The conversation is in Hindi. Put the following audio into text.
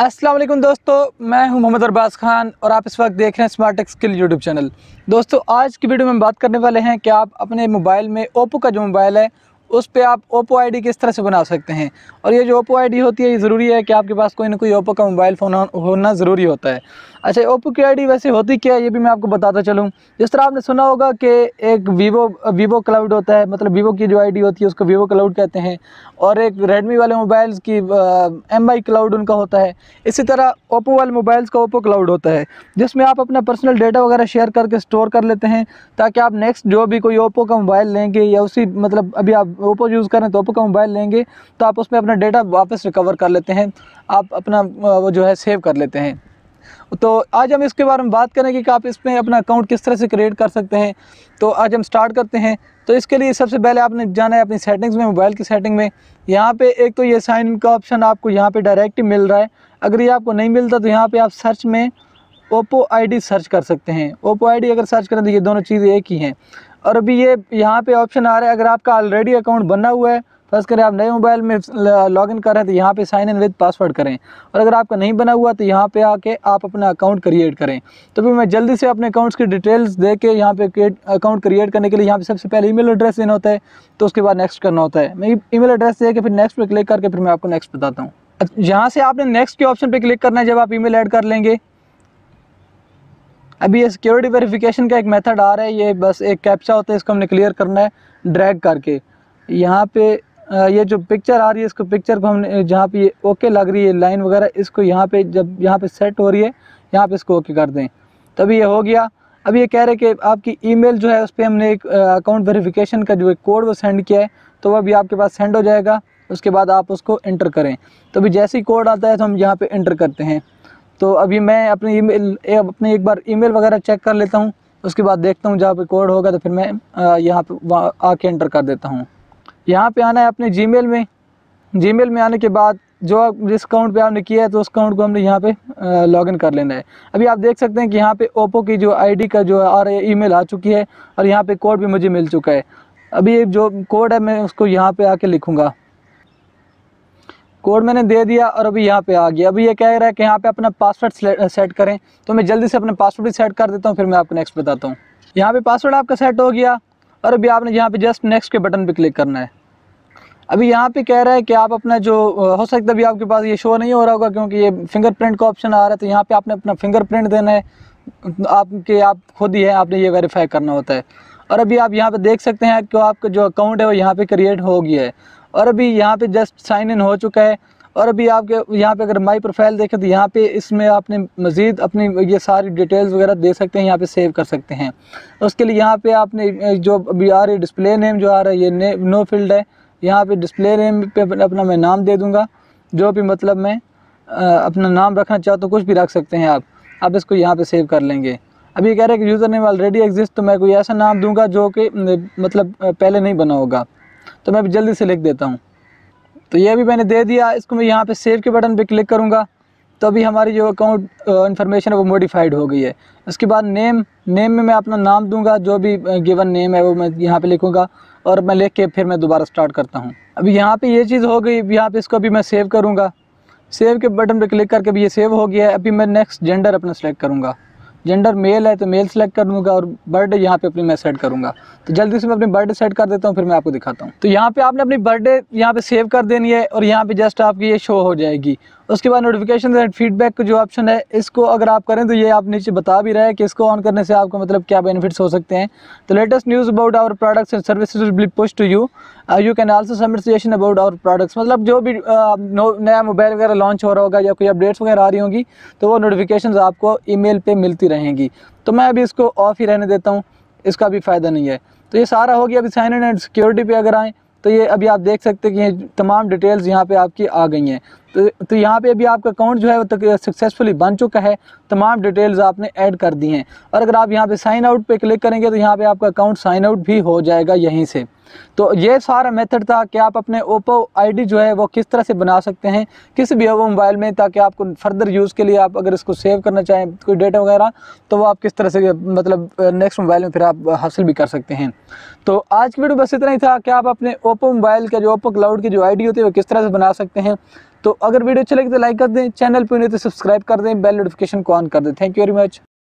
अस्सलाम वालेकुम दोस्तों, मैं हूँ मोहम्मद अरबाज खान और आप इस वक्त देख रहे हैं स्मार्ट स्किल यूट्यूब चैनल। दोस्तों, आज की वीडियो में बात करने वाले हैं कि आप अपने मोबाइल में ओप्पो का जो मोबाइल है उस पर आप ओप्पो आईडी किस तरह से बना सकते हैं? और ये जो ओप्पो आईडी होती है, ये ज़रूरी है कि आपके पास कोई ना कोई ओप्पो का मोबाइल फ़ोन होना ज़रूरी होता है। अच्छा ओप्पो की आईडी वैसे होती क्या है, ये भी मैं आपको बताता चलूँ। जिस तरह आपने सुना होगा कि एक वीवो वीवो क्लाउड होता है मतलब वीवो की जो आईडी होती है, उसको वीवो क्लाउड कहते हैं। और एक रेडमी वाले मोबाइल्स की एम आई क्लाउड उनका होता है। इसी तरह ओप्पो वाले मोबाइल्स का ओप्पो क्लाउड होता है, जिसमें आप अपना पर्सनल डेटा वगैरह शेयर करके स्टोर कर लेते हैं, ताकि आप नेक्स्ट जो भी कोई ओप्पो का मोबाइल लेंगे या उसी मतलब अभी आप ओप्पो यूज़ करें तो ओप्पो का मोबाइल लेंगे तो आप उसमें अपना डेटा वापस रिकवर कर लेते हैं। आप अपना वो जो है सेव कर लेते हैं। तो आज हम इसके बारे में बात करेंगे कि आप इसमें अपना अकाउंट किस तरह से क्रिएट कर सकते हैं। तो आज हम स्टार्ट करते हैं। तो इसके लिए सबसे पहले आपने जाना है अपनी सेटिंग्स में मोबाइल की सेटिंग में। यहाँ पे एक तो ये साइन इन का ऑप्शन आपको यहाँ पे डायरेक्ट ही मिल रहा है। अगर ये आपको नहीं मिलता तो यहाँ पे आप सर्च में ओप्पो आईडी सर्च कर सकते हैं। ओप्पो आईडी अगर सर्च करें तो ये दोनों चीज़ें एक ही हैं। और अभी ये यहाँ पे ऑप्शन आ रहा है, अगर आपका ऑलरेडी अकाउंट बना हुआ है फ़र्स्ट करें आप नए मोबाइल में लॉगिन कर रहे हैं तो यहाँ पे साइन इन विद पासवर्ड करें। और अगर आपका नहीं बना हुआ तो यहाँ पे आके आप अपना अकाउंट क्रिएट करें। तो फिर मैं जल्दी से अपने अकाउंट्स की डिटेल्स दे के यहाँ पे अकाउंट क्रिएट करने के लिए यहाँ पे सबसे पहले ईमेल एड्रेस देना होता है तो उसके बाद नेक्स्ट करना होता है। मैं ईमेल एड्रेस दे के फिर नेक्स्ट पे क्लिक करके फिर मैं आपको नेक्स्ट बताता हूँ। यहाँ से आपने नेक्स्ट के ऑप्शन पे क्लिक करना है, जब आप ईमेल ऐड कर लेंगे अभी ये सिक्योरिटी वेरिफिकेशन का एक मेथड आ रहा है, ये बस एक कैप्चा होता है, इसको हमने क्लियर करना है ड्रैग करके। यहाँ पे ये जो पिक्चर आ रही है, इसको पिक्चर को हमने, जहाँ पे ये ओके लग रही है लाइन वगैरह, इसको यहाँ पे जब, यहाँ पे सेट हो रही है, यहाँ पे इसको ओके कर दें। तभी ये हो गया। अभी ये कह रहे कि आपकी ईमेल जो है, उस पर हमने एक अकाउंट वेरिफिकेशन का जो एक कोड वो सेंड किया है तो वह भी आपके पास सेंड हो जाएगा। उसके बाद आप उसको इंटर करें। तो अभी जैसे ही कोड आता है तो हम यहाँ पर इंटर करते हैं। तो अभी मैं अपनी ईमेल अपने एक बार ईमेल वगैरह चेक कर लेता हूँ, उसके बाद देखता हूँ जहाँ पे कोड होगा तो फिर मैं यहाँ पे आके एंटर कर देता हूँ। यहाँ पे आना है अपने जीमेल में। जीमेल में आने के बाद जो जिस अकाउंट पे आपने किया है तो उस अकाउंट को हमने यहाँ पे लॉगिन कर लेना है। अभी आप देख सकते हैं कि यहाँ पे ओप्पो की जो आईडी का जो आ रहा है ईमेल आ चुकी है, और यहाँ पे कोड भी मुझे मिल चुका है। अभी जो कोड है, मैं उसको यहाँ पे आके लिखूँगा। कोड मैंने दे दिया और अभी यहाँ पे आ गया। अभी ये कह रहा है कि यहाँ पे अपना पासवर्ड सेट करें। तो मैं जल्दी से अपना पासवर्ड भी सेट कर देता हूँ, फिर मैं आपको नेक्स्ट बताता हूँ। यहाँ पे पासवर्ड आपका सेट हो गया और अभी आपने यहाँ पे जस्ट नेक्स्ट के बटन पे क्लिक करना है। अभी यहाँ पे कह रहा है कि आप अपना जो हो सकता है अभी आपके पास ये शो नहीं हो रहा होगा क्योंकि ये फिंगरप्रिंट का ऑप्शन आ रहा है तो यहाँ पे आपने अपना फिंगरप्रिंट देना है। आपके, आप खुद ही है, आपने ये वेरीफाई करना होता है। और अभी आप यहाँ पे देख सकते हैं कि आपका जो अकाउंट है वो यहाँ पे क्रिएट हो गया है। और अभी यहाँ पे जस्ट साइन इन हो चुका है। और अभी आपके यहाँ पे अगर माई प्रोफ़ाइल देखें तो यहाँ पे इसमें आपने मज़ीद अपनी ये सारी डिटेल्स वगैरह दे सकते हैं, यहाँ पे सेव कर सकते हैं। उसके लिए यहाँ पे आपने जो अभी आ रही डिस्प्ले नेम जो आ रहा है, ये नो फ़ील्ड है। यहाँ पे डिस्प्ले नेम पे अपना मैं नाम दे दूँगा, जो भी मतलब मैं अपना नाम रखना चाहता तो कुछ भी रख सकते हैं आप। आप इसको यहाँ पर सेव कर लेंगे। अभी कह रहे हैं कि यूज़र नेम ऑलरेडी एग्जिस्ट तो मैं कोई ऐसा नाम दूँगा जो कि मतलब पहले नहीं बना होगा। तो मैं अभी जल्दी से लिख देता हूँ। तो ये अभी मैंने दे दिया, इसको मैं यहाँ पे सेव के बटन पे क्लिक करूँगा। तो अभी हमारी जो अकाउंट इन्फॉर्मेशन है वो मॉडिफाइड हो गई है। उसके बाद नेम नेम में मैं अपना नाम दूँगा, जो भी गिवन नेम है वो मैं यहाँ पे लिखूँगा। और मैं लिख के फिर मैं दोबारा स्टार्ट करता हूँ। अभी यहाँ पे ये चीज़ हो गई यहाँ पे इसको अभी मैं सेव करूँगा। सेव के बटन पे क्लिक करके अभी ये सेव हो गया है। अभी मैं नेक्स्ट जेंडर अपना सेलेक्ट करूँगा। जेंडर मेल है तो मेल सेलेक्ट कर लूँगा और बर्थडे यहाँ पे अपनी मैं सेट करूँगा। तो जल्दी से मैं अपनी बर्थडे सेट कर देता हूँ, फिर मैं आपको दिखाता हूँ। तो यहाँ पे आपने अपनी बर्थडे यहाँ पे सेव कर देनी है और यहाँ पे जस्ट आपकी ये शो हो जाएगी। उसके बाद नोटिफिकेशन एंड फीडबैक का जो ऑप्शन है इसको अगर आप करें तो ये आप नीचे बता भी रहे हैं कि इसको ऑन करने से आपको मतलब क्या बेनिफिट्स हो सकते हैं। तो latest news about our products and services be push to you you can also submit suggestion about our products मतलब जो भी uh, नया मोबाइल वगैरह लॉन्च हो रहा होगा या कोई अपडेट्स वगैरह आ रही होंगी तो वो नोटिफिकेशन आपको ईमेल पे मिलती रहेंगी। तो मैं अभी इसको ऑफ़ ही रहने देता हूँ इसका भी फ़ायदा नहीं है। तो ये सारा हो गया अभी साइन इन एंड सिक्योरिटी पे अगर आएँ तो ये अभी आप देख सकते हैं कि ये तमाम डिटेल्स यहाँ पे आपकी आ गई हैं। तो तो यहाँ पे अभी आपका अकाउंट जो है वो सक्सेसफुली बन चुका है। तमाम डिटेल्स आपने ऐड कर दी हैं। और अगर आप यहाँ पे साइन आउट पे क्लिक करेंगे तो यहाँ पे आपका अकाउंट साइन आउट भी हो जाएगा यहीं से। तो ये सारा मेथड था कि आप अपने ओप्पो आईडी जो है वो किस तरह से बना सकते हैं, किसी भी ओप्पो मोबाइल में, ताकि आपको फर्दर यूज़ के लिए आप अगर इसको सेव करना चाहें, कोई डेटा वगैरह तो वो आप किस तरह से मतलब नेक्स्ट मोबाइल में फिर आप हासिल भी कर सकते हैं। तो आज की वीडियो बस इतना ही था कि आप अपने ओप्पो मोबाइल का जो ओप्पो क्लाउड की जो आईडी होती है वो किस तरह से बना सकते हैं। तो अगर वीडियो अच्छी लगी तो लाइक कर दें, चैनल पर नहीं तो सब्सक्राइब कर दें, बेल नोटिफिकेशन को ऑन कर दें। Thank you very much